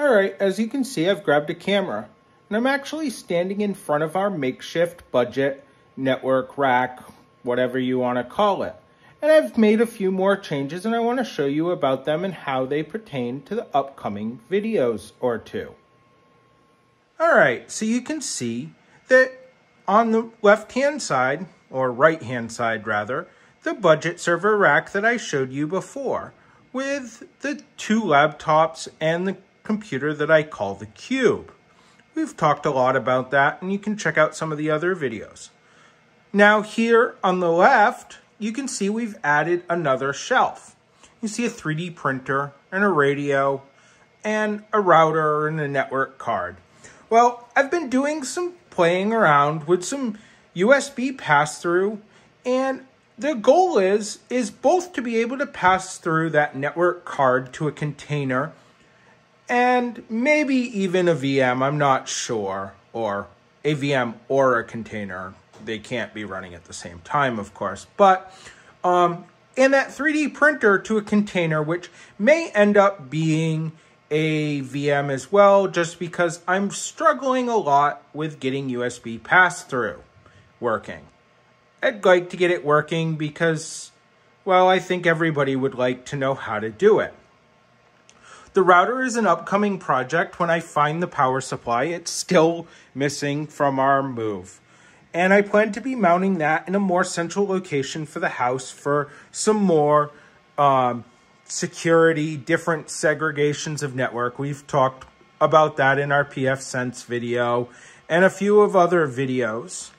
Alright, as you can see, I've grabbed a camera. And I'm actually standing in front of our makeshift budget network rack, whatever you want to call it. And I've made a few more changes and I want to show you about them and how they pertain to the upcoming videos or two. Alright, so you can see that on the left-hand side, or right-hand side rather, the budget server rack that I showed you before with the two laptops and the computer that I call the Cube. We've talked a lot about that and you can check out some of the other videos. Now here on the left, you can see we've added another shelf. You see a 3D printer and a radio and a router and a network card. Well, I've been doing some playing around with some USB pass-through and the goal is is both to be able to pass through that network card to a container and maybe even a VM, I'm not sure, or a VM or a container they can't be running at the same time, of course. But um, that 3D printer to a container, which may end up being a VM as well, just because I'm struggling a lot with getting USB pass-through working. I'd like to get it working because, well, I think everybody would like to know how to do it. The router is an upcoming project. When I find the power supply, it's still missing from our move and I plan to be mounting that in a more central location for the house for some more um, security, different segregations of network. We've talked about that in our pfSense video and a few of other videos.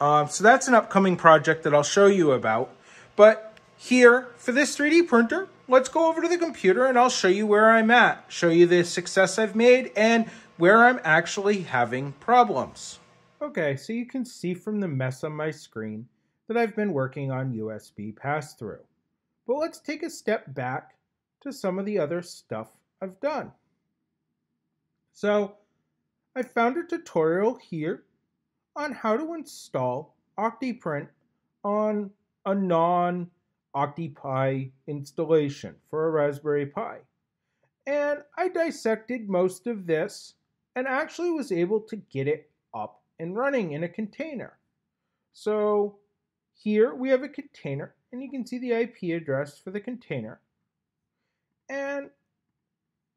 Um, so that's an upcoming project that I'll show you about. But here, for this 3D printer, let's go over to the computer and I'll show you where I'm at, show you the success I've made, and where I'm actually having problems. Okay, so you can see from the mess on my screen that I've been working on USB pass-through. But let's take a step back to some of the other stuff I've done. So I found a tutorial here on how to install Octoprint on a non-OctoPi installation for a Raspberry Pi. And I dissected most of this and actually was able to get it up and running in a container. So here we have a container and you can see the IP address for the container. And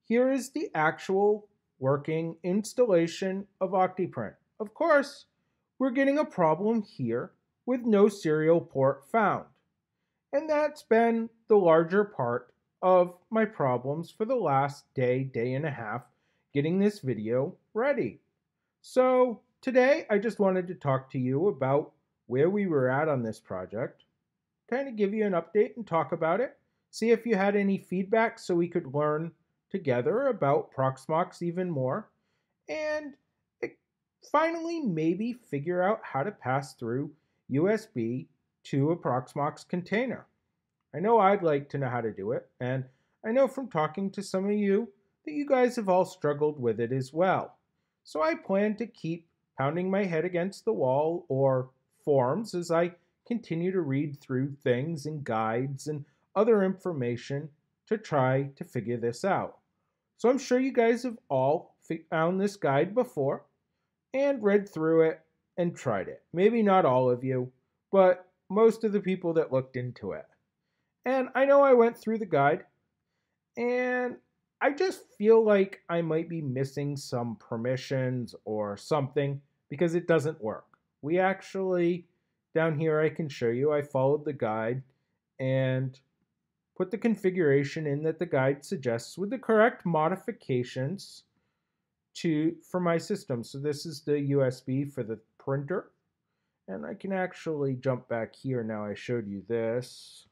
here is the actual working installation of Octoprint. Of course, we're getting a problem here with no serial port found. And that's been the larger part of my problems for the last day, day and a half getting this video ready. So Today, I just wanted to talk to you about where we were at on this project, kind of give you an update and talk about it, see if you had any feedback so we could learn together about Proxmox even more, and eh, finally maybe figure out how to pass through USB to a Proxmox container. I know I'd like to know how to do it, and I know from talking to some of you that you guys have all struggled with it as well. So I plan to keep pounding my head against the wall or forums as I continue to read through things and guides and other information to try to figure this out. So I'm sure you guys have all found this guide before and read through it and tried it. Maybe not all of you, but most of the people that looked into it. And I know I went through the guide and I just feel like I might be missing some permissions or something because it doesn't work. We actually, down here I can show you, I followed the guide and put the configuration in that the guide suggests with the correct modifications to for my system. So this is the USB for the printer. And I can actually jump back here now I showed you this.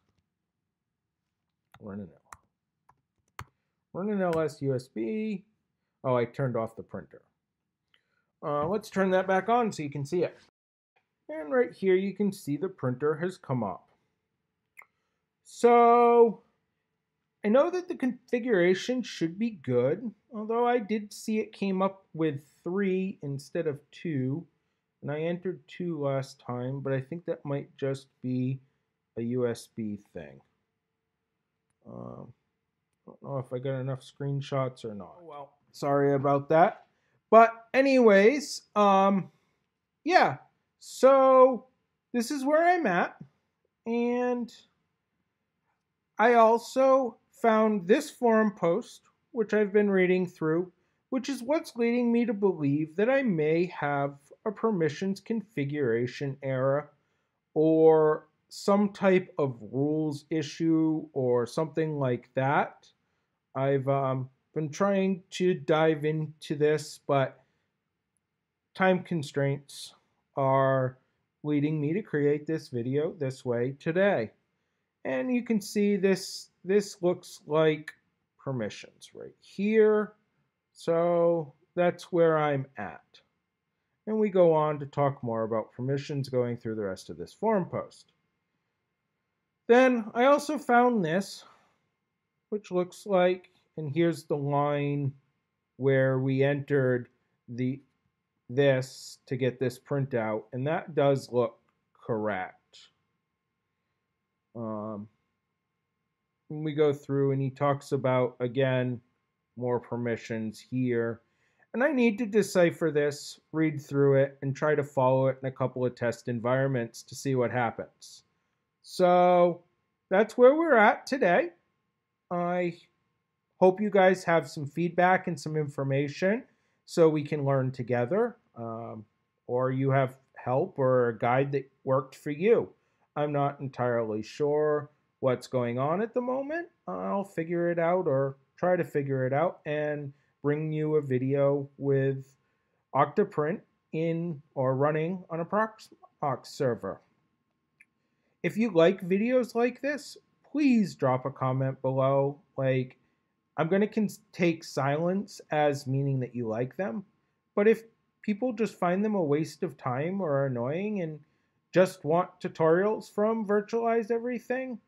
Run an L. Run an LS USB. Oh, I turned off the printer. Uh, let's turn that back on so you can see it. And right here you can see the printer has come up. So I know that the configuration should be good, although I did see it came up with three instead of two. And I entered two last time, but I think that might just be a USB thing. Um, don't know if I got enough screenshots or not. Well, Sorry about that. But anyways, um yeah. So this is where I'm at and I also found this forum post which I've been reading through, which is what's leading me to believe that I may have a permissions configuration error or some type of rules issue or something like that. I've um, been trying to dive into this, but time constraints are leading me to create this video this way today. And you can see this this looks like permissions right here. So that's where I'm at. And we go on to talk more about permissions going through the rest of this forum post. Then I also found this, which looks like, and here's the line where we entered the this to get this printout, and that does look correct. Um, we go through and he talks about again more permissions here and I need to decipher this, read through it, and try to follow it in a couple of test environments to see what happens. So that's where we're at today. I hope you guys have some feedback and some information so we can learn together, um, or you have help or a guide that worked for you. I'm not entirely sure what's going on at the moment. I'll figure it out or try to figure it out and bring you a video with Octoprint in or running on a Proxmox server. If you like videos like this, please drop a comment below. Like, I'm going to take silence as meaning that you like them. But if people just find them a waste of time or annoying and just want tutorials from Virtualize Everything,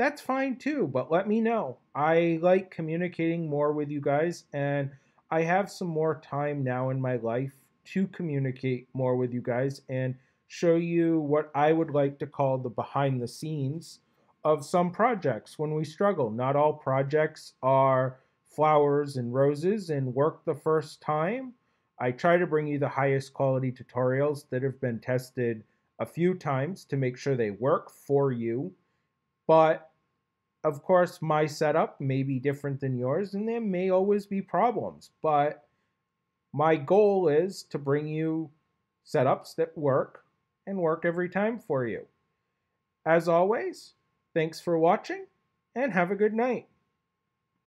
that's fine too, but let me know. I like communicating more with you guys, and I have some more time now in my life to communicate more with you guys and show you what I would like to call the behind the scenes of some projects when we struggle. Not all projects are flowers and roses and work the first time. I try to bring you the highest quality tutorials that have been tested a few times to make sure they work for you. But of course, my setup may be different than yours, and there may always be problems. But my goal is to bring you setups that work and work every time for you. As always, thanks for watching and have a good night.